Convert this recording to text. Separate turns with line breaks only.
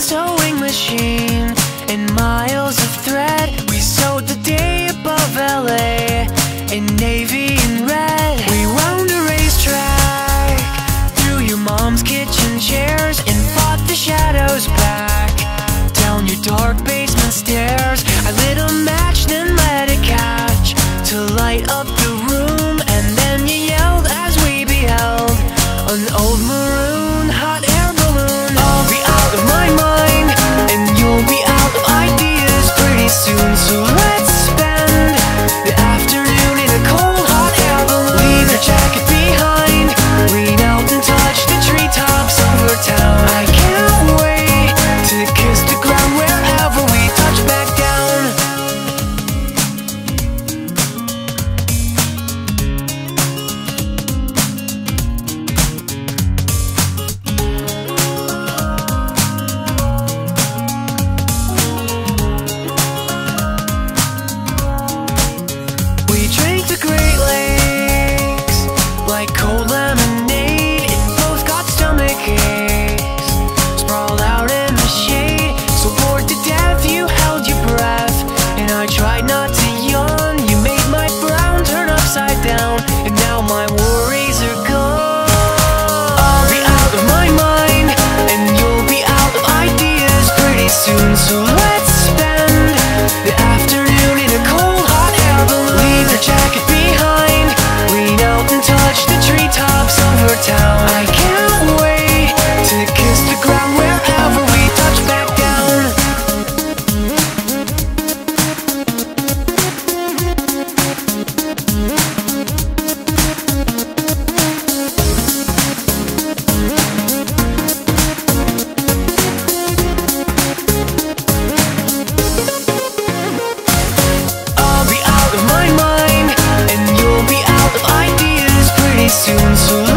Sewing machine and miles si un sol